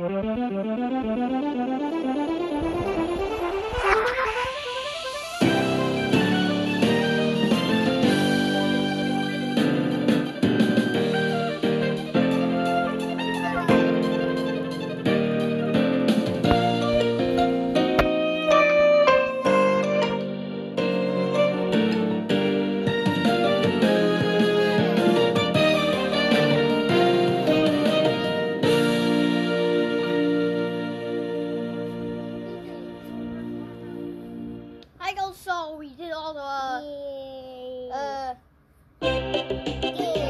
Thank you. 你知道什么？呃。Yeah.